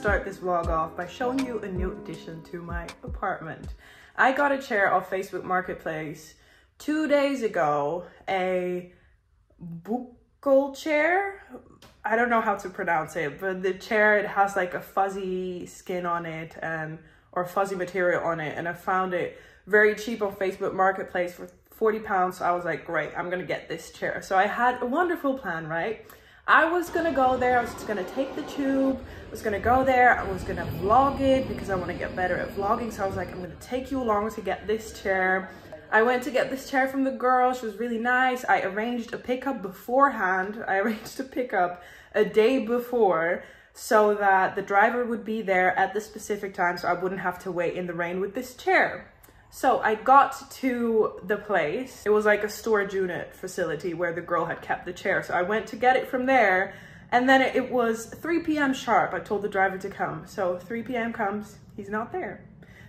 start this vlog off by showing you a new addition to my apartment. I got a chair off Facebook Marketplace two days ago, a buckle chair. I don't know how to pronounce it, but the chair, it has like a fuzzy skin on it and or fuzzy material on it. And I found it very cheap on Facebook Marketplace for 40 pounds. So I was like, great, I'm gonna get this chair. So I had a wonderful plan, right? I was gonna go there, I was just gonna take the tube, I was gonna go there, I was gonna vlog it because I wanna get better at vlogging. So I was like, I'm gonna take you along to get this chair. I went to get this chair from the girl, she was really nice. I arranged a pickup beforehand. I arranged a pickup a day before so that the driver would be there at the specific time so I wouldn't have to wait in the rain with this chair. So I got to the place. It was like a storage unit facility where the girl had kept the chair. So I went to get it from there. And then it, was 3 p.m. sharp. I told the driver to come. So 3 p.m. comes, he's not there.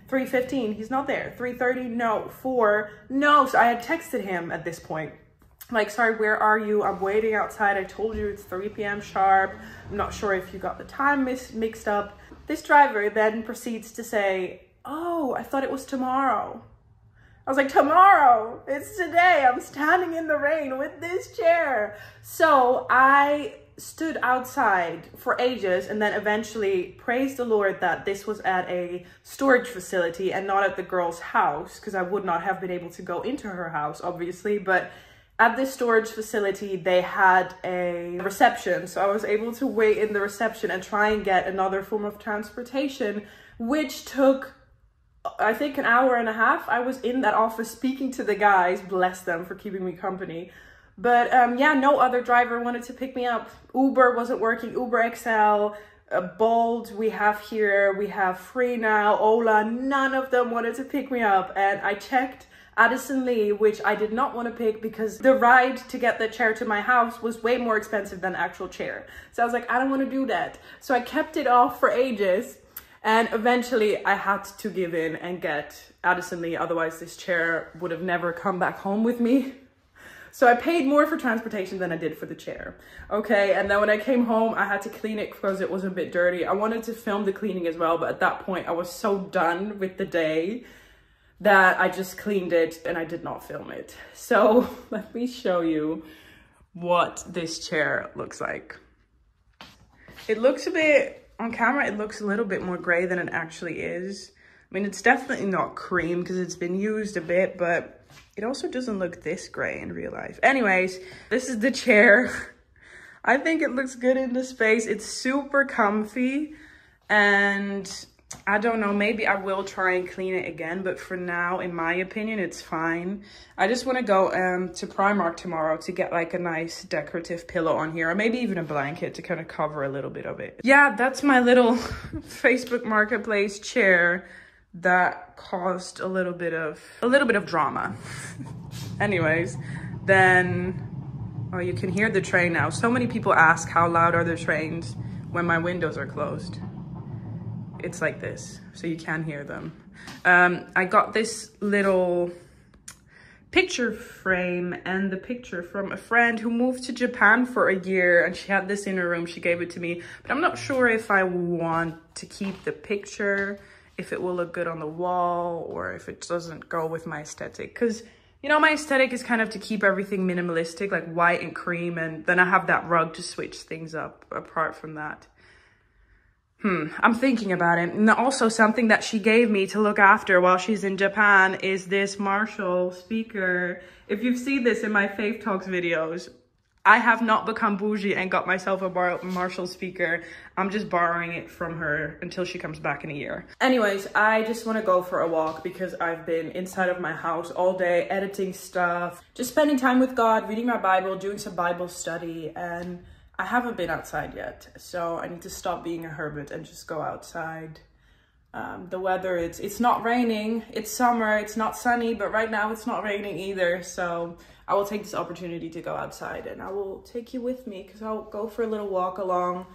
3.15, he's not there. 3.30, no. 4, no. So I had texted him at this point. Like, sorry, where are you? I'm waiting outside. I told you it's 3 p.m. sharp. I'm not sure if you got the time mixed up. This driver then proceeds to say, oh, I thought it was tomorrow. I was like, tomorrow, it's today. I'm standing in the rain with this chair. So I stood outside for ages and then eventually praised the Lord that this was at a storage facility and not at the girl's house because I would not have been able to go into her house, obviously. But at this storage facility, they had a reception. So I was able to wait in the reception and try and get another form of transportation, which took I think an hour and a half. I was in that office speaking to the guys, bless them for keeping me company. But um, yeah, no other driver wanted to pick me up. Uber wasn't working, Uber XL, uh, Bolt we have here, we have Free Now, Ola, none of them wanted to pick me up. And I checked Addison Lee, which I did not want to pick because the ride to get the chair to my house was way more expensive than actual chair. So I was like, I don't want to do that. So I kept it off for ages and eventually I had to give in and get Addison Lee, otherwise this chair would have never come back home with me. So I paid more for transportation than I did for the chair. Okay, and then when I came home, I had to clean it because it was a bit dirty. I wanted to film the cleaning as well, but at that point I was so done with the day that I just cleaned it and I did not film it. So let me show you what this chair looks like. It looks a bit on camera, it looks a little bit more gray than it actually is. I mean, it's definitely not cream because it's been used a bit, but it also doesn't look this gray in real life. Anyways, this is the chair. I think it looks good in the space. It's super comfy and I don't know, maybe I will try and clean it again, but for now, in my opinion, it's fine. I just want to go um, to Primark tomorrow to get like a nice decorative pillow on here, or maybe even a blanket to kind of cover a little bit of it. Yeah, that's my little Facebook Marketplace chair that caused a little bit of, a little bit of drama. Anyways, then, oh, you can hear the train now. So many people ask how loud are the trains when my windows are closed it's like this, so you can hear them. Um, I got this little picture frame and the picture from a friend who moved to Japan for a year and she had this in her room. She gave it to me, but I'm not sure if I want to keep the picture, if it will look good on the wall or if it doesn't go with my aesthetic. Because, you know, my aesthetic is kind of to keep everything minimalistic, like white and cream. And then I have that rug to switch things up apart from that. Hmm, I'm thinking about it. And also something that she gave me to look after while she's in Japan is this Marshall speaker. If you've seen this in my Faith Talks videos, I have not become bougie and got myself a Marshall speaker. I'm just borrowing it from her until she comes back in a year. Anyways, I just want to go for a walk because I've been inside of my house all day editing stuff, just spending time with God, reading my Bible, doing some Bible study, and I haven't been outside yet, so I need to stop being a hermit and just go outside. Um, the weather, it's, it's not raining, it's summer, it's not sunny, but right now it's not raining either. So I will take this opportunity to go outside and I will take you with me because I'll go for a little walk along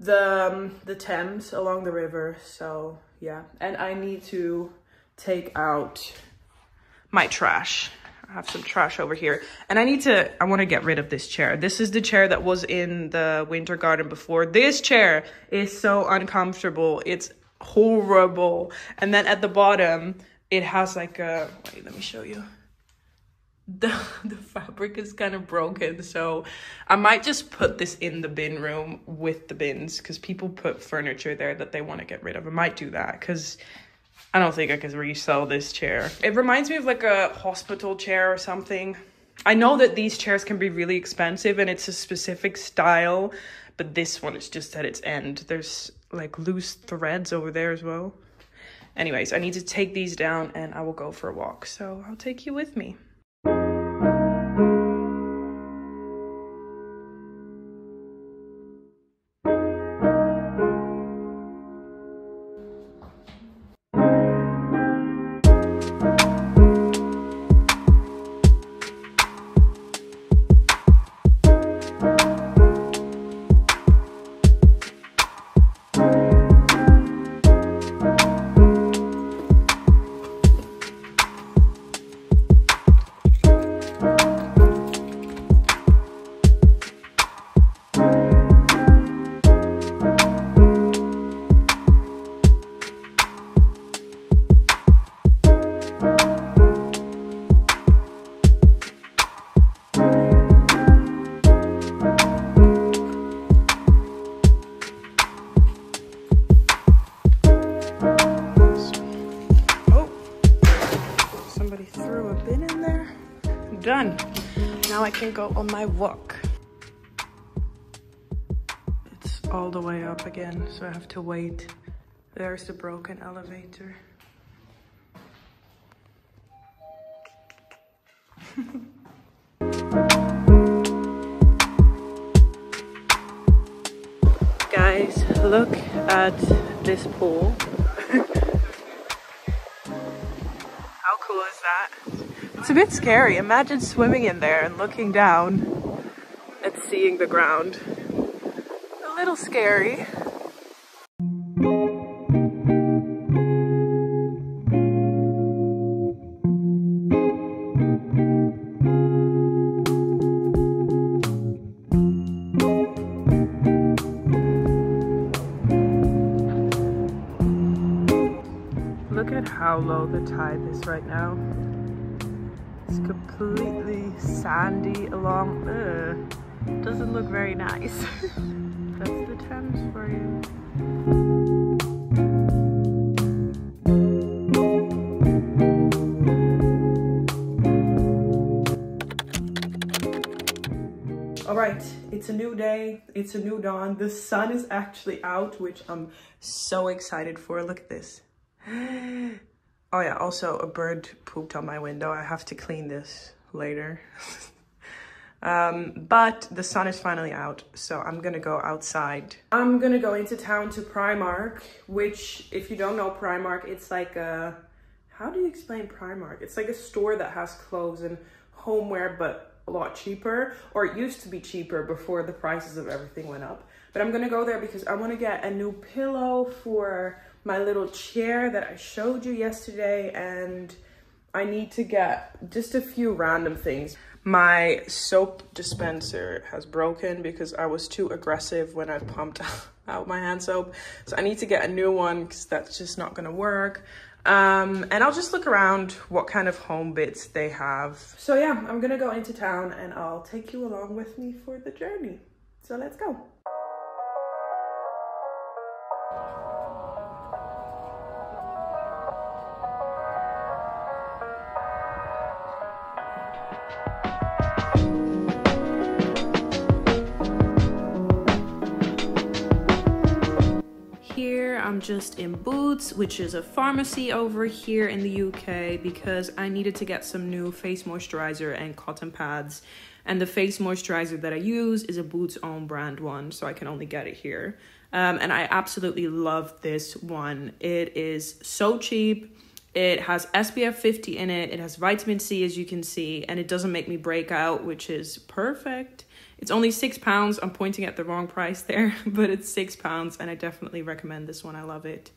the, um, the Thames, along the river. So yeah, and I need to take out my trash. I have some trash over here. And I need to, I want to get rid of this chair. This is the chair that was in the winter garden before. This chair is so uncomfortable. It's horrible. And then at the bottom, it has like a, wait, let me show you. The, the fabric is kind of broken. So I might just put this in the bin room with the bins because people put furniture there that they want to get rid of. I might do that because I don't think I can resell this chair. It reminds me of like a hospital chair or something. I know that these chairs can be really expensive and it's a specific style, but this one is just at its end. There's like loose threads over there as well. Anyways, I need to take these down and I will go for a walk. So I'll take you with me. Done. Now I can go on my walk. It's all the way up again, so I have to wait. There's the broken elevator. Guys, look at this pool. How cool is that? It's a bit scary. Imagine swimming in there and looking down and seeing the ground. A little scary. Look at how low the tide is right now. It's completely sandy along. Ugh. Doesn't look very nice. That's the Thames for you. All right, it's a new day. It's a new dawn. The sun is actually out, which I'm so excited for. Look at this. Oh yeah, also a bird pooped on my window. I have to clean this later. um, but the sun is finally out, so I'm gonna go outside. I'm gonna go into town to Primark, which if you don't know Primark, it's like a, how do you explain Primark? It's like a store that has clothes and homeware, but a lot cheaper, or it used to be cheaper before the prices of everything went up. But I'm gonna go there because I wanna get a new pillow for my little chair that I showed you yesterday and I need to get just a few random things. My soap dispenser has broken because I was too aggressive when I pumped out my hand soap. So I need to get a new one because that's just not gonna work. Um, and I'll just look around what kind of home bits they have. So yeah, I'm gonna go into town and I'll take you along with me for the journey. So let's go. I'm just in Boots, which is a pharmacy over here in the UK because I needed to get some new face moisturizer and cotton pads. And the face moisturizer that I use is a Boots own brand one, so I can only get it here. Um, and I absolutely love this one. It is so cheap. It has SPF 50 in it. It has vitamin C, as you can see, and it doesn't make me break out, which is perfect. It's only six pounds. I'm pointing at the wrong price there, but it's six pounds and I definitely recommend this one. I love it.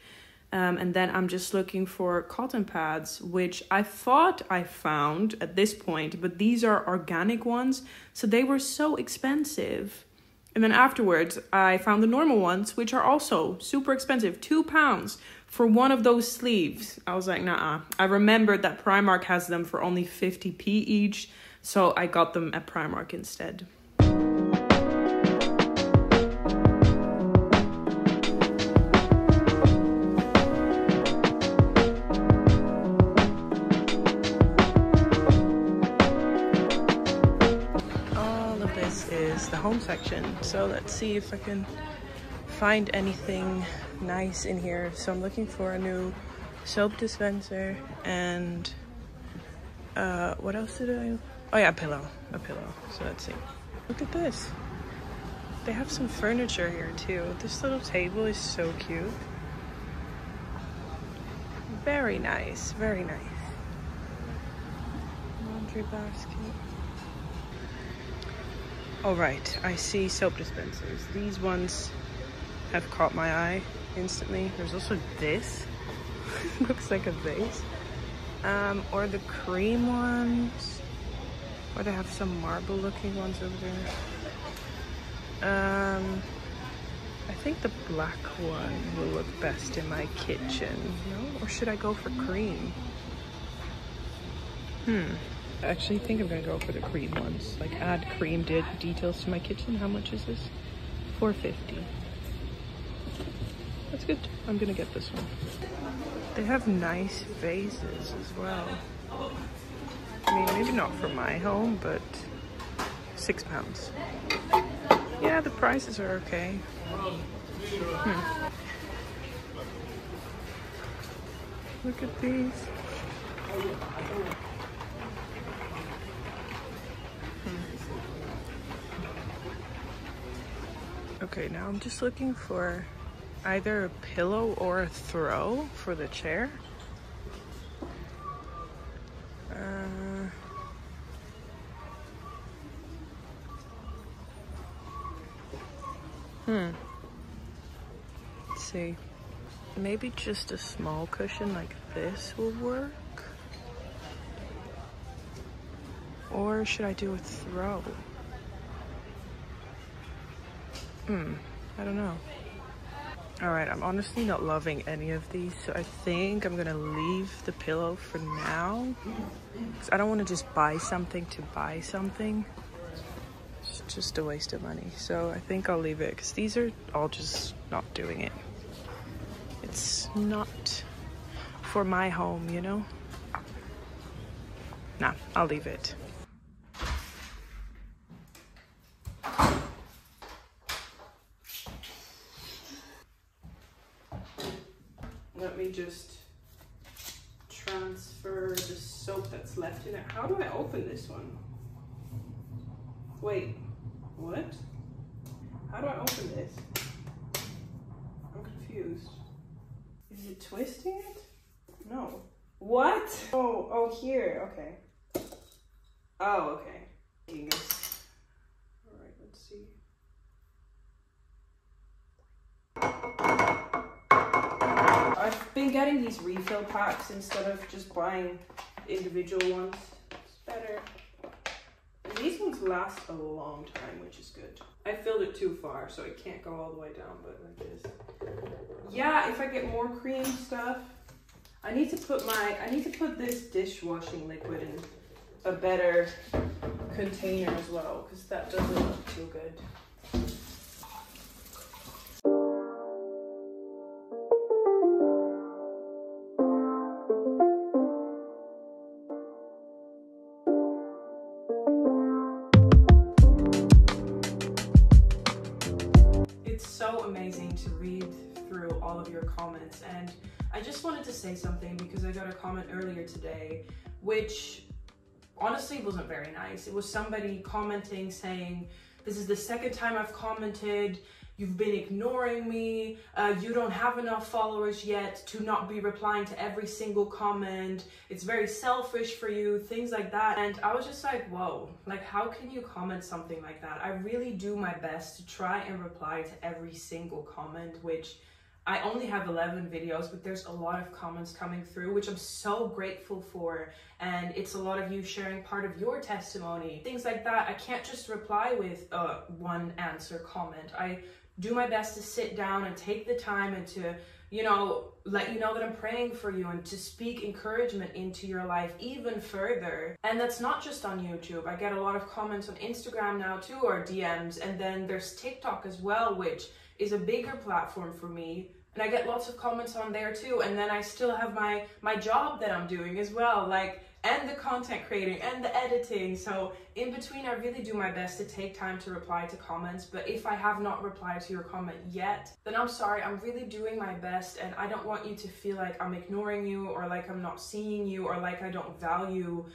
Um, and then I'm just looking for cotton pads, which I thought I found at this point, but these are organic ones. So they were so expensive. And then afterwards, I found the normal ones, which are also super expensive two pounds for one of those sleeves. I was like, nah. I remembered that Primark has them for only 50p each. So I got them at Primark instead. Section. So let's see if I can find anything nice in here. So I'm looking for a new soap dispenser and uh, what else did I? Oh yeah, a pillow, a pillow. So let's see. Look at this. They have some furniture here too. This little table is so cute. Very nice, very nice. Laundry basket. All right, I see soap dispensers. These ones have caught my eye instantly. There's also this. Looks like a vase. Um, or the cream ones. Or they have some marble looking ones over there. Um, I think the black one will look best in my kitchen. No? Or should I go for cream? Hmm. I actually think I'm gonna go for the cream ones. Like add cream de details to my kitchen. How much is this? 450. That's good. I'm gonna get this one. They have nice vases as well. I mean, maybe not for my home, but six pounds. Yeah, the prices are okay. Hmm. Look at these. Okay, now I'm just looking for either a pillow or a throw for the chair. Uh, hmm. Let's see. Maybe just a small cushion like this will work. Or should I do a throw? Hmm, I don't know. All right, I'm honestly not loving any of these, so I think I'm gonna leave the pillow for now. Cause I don't wanna just buy something to buy something. It's just a waste of money. So I think I'll leave it, because these are all just not doing it. It's not for my home, you know? Nah, I'll leave it. Just transfer the soap that's left in it. How do I open this one? Wait, what? How do I open this? I'm confused. Is it twisting it? No. What? Oh, oh, here, okay. Been getting these refill packs instead of just buying individual ones. It's better. And these ones last a long time, which is good. I filled it too far, so it can't go all the way down, but like this. Yeah, if I get more cream stuff, I need to put my, I need to put this dishwashing liquid in a better container as well, because that doesn't look too good. I just wanted to say something because I got a comment earlier today which honestly wasn't very nice. It was somebody commenting saying, this is the second time I've commented, you've been ignoring me, uh, you don't have enough followers yet to not be replying to every single comment, it's very selfish for you, things like that. And I was just like, whoa, like how can you comment something like that? I really do my best to try and reply to every single comment, which I only have 11 videos, but there's a lot of comments coming through, which I'm so grateful for. And it's a lot of you sharing part of your testimony, things like that. I can't just reply with a one answer comment. I do my best to sit down and take the time and to you know, let you know that I'm praying for you and to speak encouragement into your life even further. And that's not just on YouTube. I get a lot of comments on Instagram now too, or DMs. And then there's TikTok as well, which is a bigger platform for me and I get lots of comments on there too. And then I still have my my job that I'm doing as well, like and the content creating and the editing. So in between, I really do my best to take time to reply to comments. But if I have not replied to your comment yet, then I'm sorry. I'm really doing my best, and I don't want you to feel like I'm ignoring you or like I'm not seeing you or like I don't value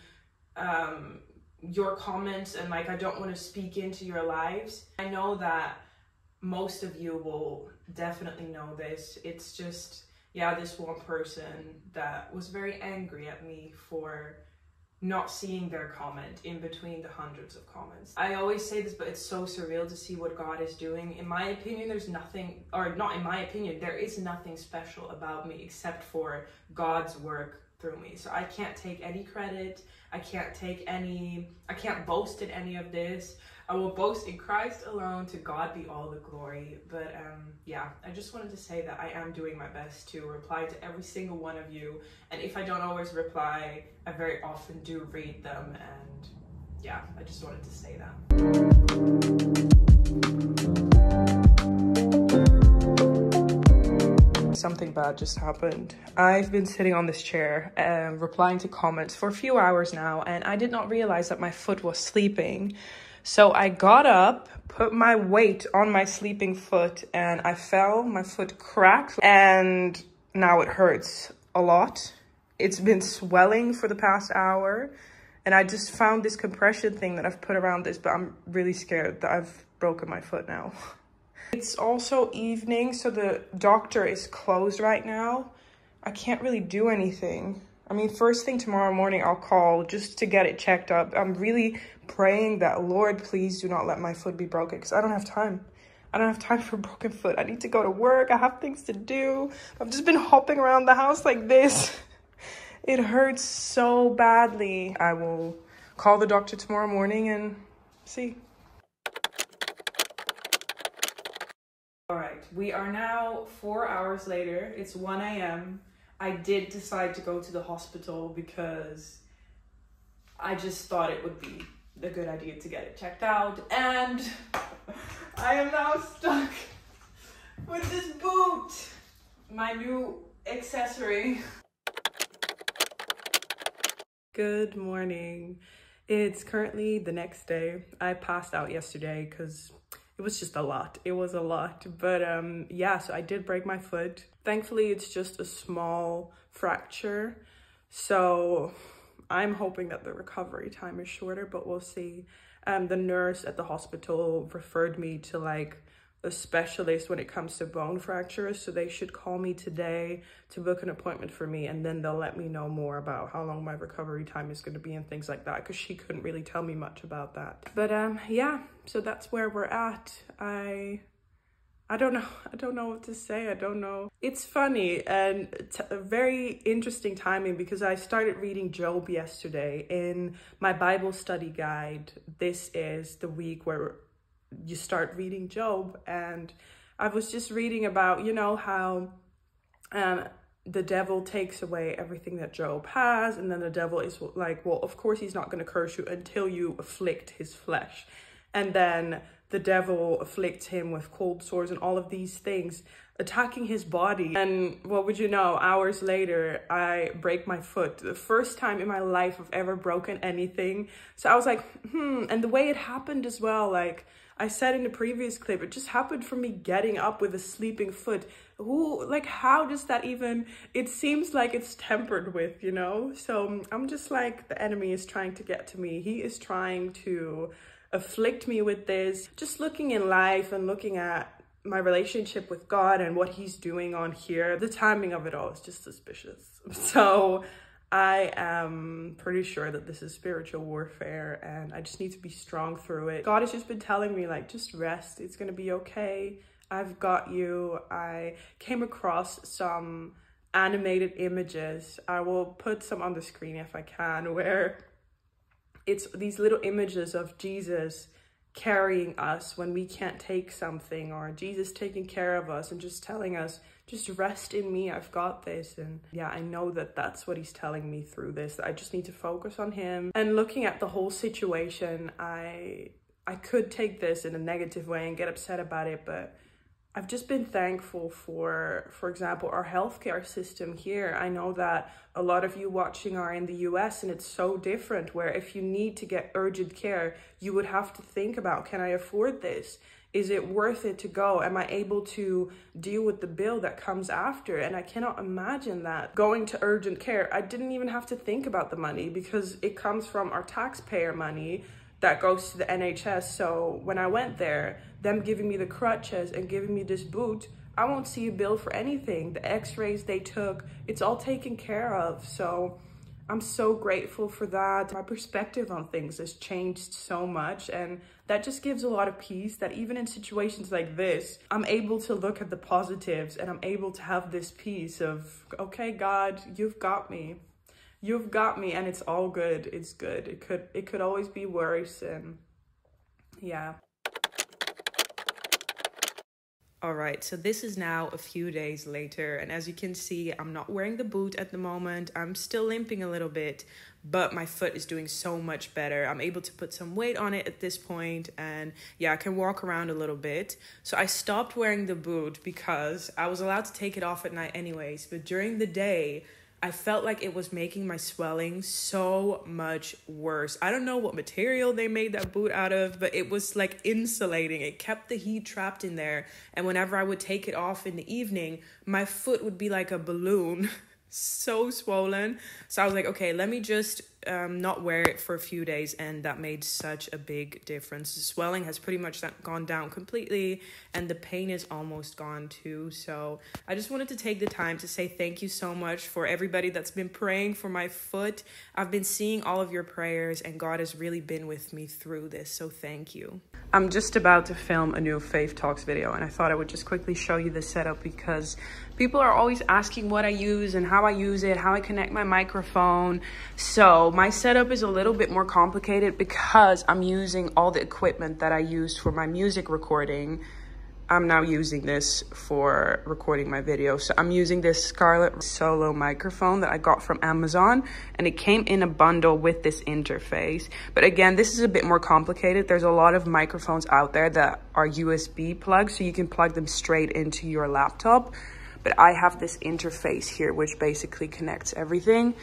um, your comments and like I don't want to speak into your lives. I know that most of you will definitely know this. It's just, yeah, this one person that was very angry at me for not seeing their comment in between the hundreds of comments. I always say this, but it's so surreal to see what God is doing. In my opinion, there's nothing, or not in my opinion, there is nothing special about me except for God's work through me. So I can't take any credit. I can't take any, I can't boast in any of this. I will boast in Christ alone. To God be all the glory. But um, yeah, I just wanted to say that I am doing my best to reply to every single one of you. And if I don't always reply, I very often do read them. And yeah, I just wanted to say that. something bad just happened. I've been sitting on this chair and um, replying to comments for a few hours now, and I did not realize that my foot was sleeping. So I got up, put my weight on my sleeping foot, and I fell. My foot cracked, and now it hurts a lot. It's been swelling for the past hour, and I just found this compression thing that I've put around this, but I'm really scared that I've broken my foot now. It's also evening, so the doctor is closed right now. I can't really do anything. I mean, first thing tomorrow morning, I'll call just to get it checked up. I'm really praying that, Lord, please do not let my foot be broken because I don't have time. I don't have time for broken foot. I need to go to work. I have things to do. I've just been hopping around the house like this. It hurts so badly. I will call the doctor tomorrow morning and see. All right, we are now four hours later. It's 1 a.m. I did decide to go to the hospital because I just thought it would be a good idea to get it checked out. And I am now stuck with this boot, my new accessory. Good morning. It's currently the next day. I passed out yesterday because it was just a lot. It was a lot. But um, yeah, so I did break my foot. Thankfully, it's just a small fracture. So I'm hoping that the recovery time is shorter, but we'll see. Um, the nurse at the hospital referred me to like a specialist when it comes to bone fractures. So they should call me today to book an appointment for me and then they'll let me know more about how long my recovery time is going to be and things like that because she couldn't really tell me much about that. But um, yeah, so that's where we're at. I I don't know. I don't know what to say. I don't know. It's funny and a very interesting timing because I started reading Job yesterday in my Bible study guide. This is the week where you start reading Job. And I was just reading about, you know, how um, the devil takes away everything that Job has. And then the devil is like, well, of course he's not going to curse you until you afflict his flesh. And then the devil afflicts him with cold sores and all of these things attacking his body. And what would you know, hours later, I break my foot. The first time in my life I've ever broken anything. So I was like, hmm. And the way it happened as well, like I said in the previous clip, it just happened from me getting up with a sleeping foot. Who, like, how does that even, it seems like it's tempered with, you know? So I'm just like, the enemy is trying to get to me. He is trying to afflict me with this. Just looking in life and looking at my relationship with God and what he's doing on here, the timing of it all is just suspicious. So I am pretty sure that this is spiritual warfare and I just need to be strong through it. God has just been telling me like, just rest. It's going to be okay. I've got you. I came across some animated images. I will put some on the screen if I can, where it's these little images of Jesus carrying us when we can't take something or Jesus taking care of us and just telling us, just rest in me, I've got this. And yeah, I know that that's what he's telling me through this. I just need to focus on him. And looking at the whole situation, I I could take this in a negative way and get upset about it, but I've just been thankful for, for example, our healthcare system here. I know that a lot of you watching are in the US and it's so different where if you need to get urgent care, you would have to think about, can I afford this? Is it worth it to go? Am I able to deal with the bill that comes after? And I cannot imagine that going to urgent care, I didn't even have to think about the money because it comes from our taxpayer money that goes to the NHS. So when I went there, them giving me the crutches and giving me this boot, I won't see a bill for anything. The x-rays they took, it's all taken care of. So I'm so grateful for that. My perspective on things has changed so much and that just gives a lot of peace that even in situations like this, I'm able to look at the positives and I'm able to have this peace of, okay, God, you've got me you've got me and it's all good it's good it could it could always be worse and yeah all right, so this is now a few days later, and as you can see, I'm not wearing the boot at the moment. I'm still limping a little bit, but my foot is doing so much better. I'm able to put some weight on it at this point, and yeah, I can walk around a little bit. So I stopped wearing the boot because I was allowed to take it off at night anyways, but during the day, I felt like it was making my swelling so much worse. I don't know what material they made that boot out of, but it was like insulating. It kept the heat trapped in there. And whenever I would take it off in the evening, my foot would be like a balloon. so swollen. So I was like, okay, let me just um, not wear it for a few days. And that made such a big difference. The swelling has pretty much gone down completely and the pain is almost gone too. So I just wanted to take the time to say thank you so much for everybody that's been praying for my foot. I've been seeing all of your prayers and God has really been with me through this. So thank you. I'm just about to film a new Faith Talks video and I thought I would just quickly show you the setup because people are always asking what I use and how I use it, how I connect my microphone. So my setup is a little bit more complicated because I'm using all the equipment that I used for my music recording I'm now using this for recording my video. So I'm using this Scarlett Solo microphone that I got from Amazon and it came in a bundle with this interface. But again, this is a bit more complicated. There's a lot of microphones out there that are USB plugs so you can plug them straight into your laptop. But I have this interface here which basically connects everything.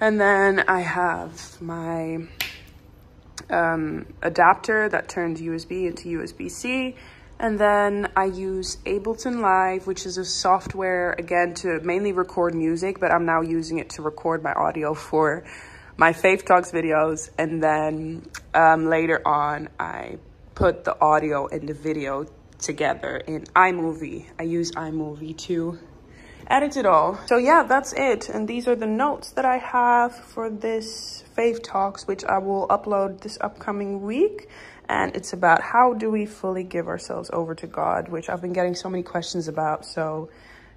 And then I have my um, adapter that turns USB into USB-C and then I use Ableton Live, which is a software, again, to mainly record music, but I'm now using it to record my audio for my Faith Talks videos. And then um, later on, I put the audio and the video together in iMovie. I use iMovie to edit it all. So yeah, that's it. And these are the notes that I have for this Faith Talks, which I will upload this upcoming week and it's about how do we fully give ourselves over to God, which I've been getting so many questions about. So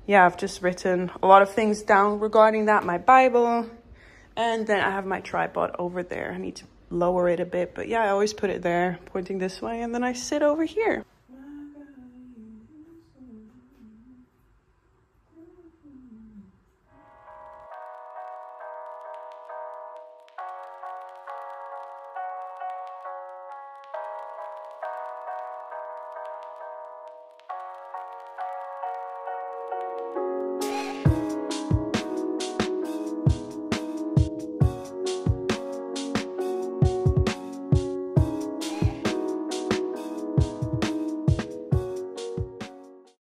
yeah, I've just written a lot of things down regarding that, my Bible, and then I have my tripod over there. I need to lower it a bit, but yeah, I always put it there, pointing this way, and then I sit over here.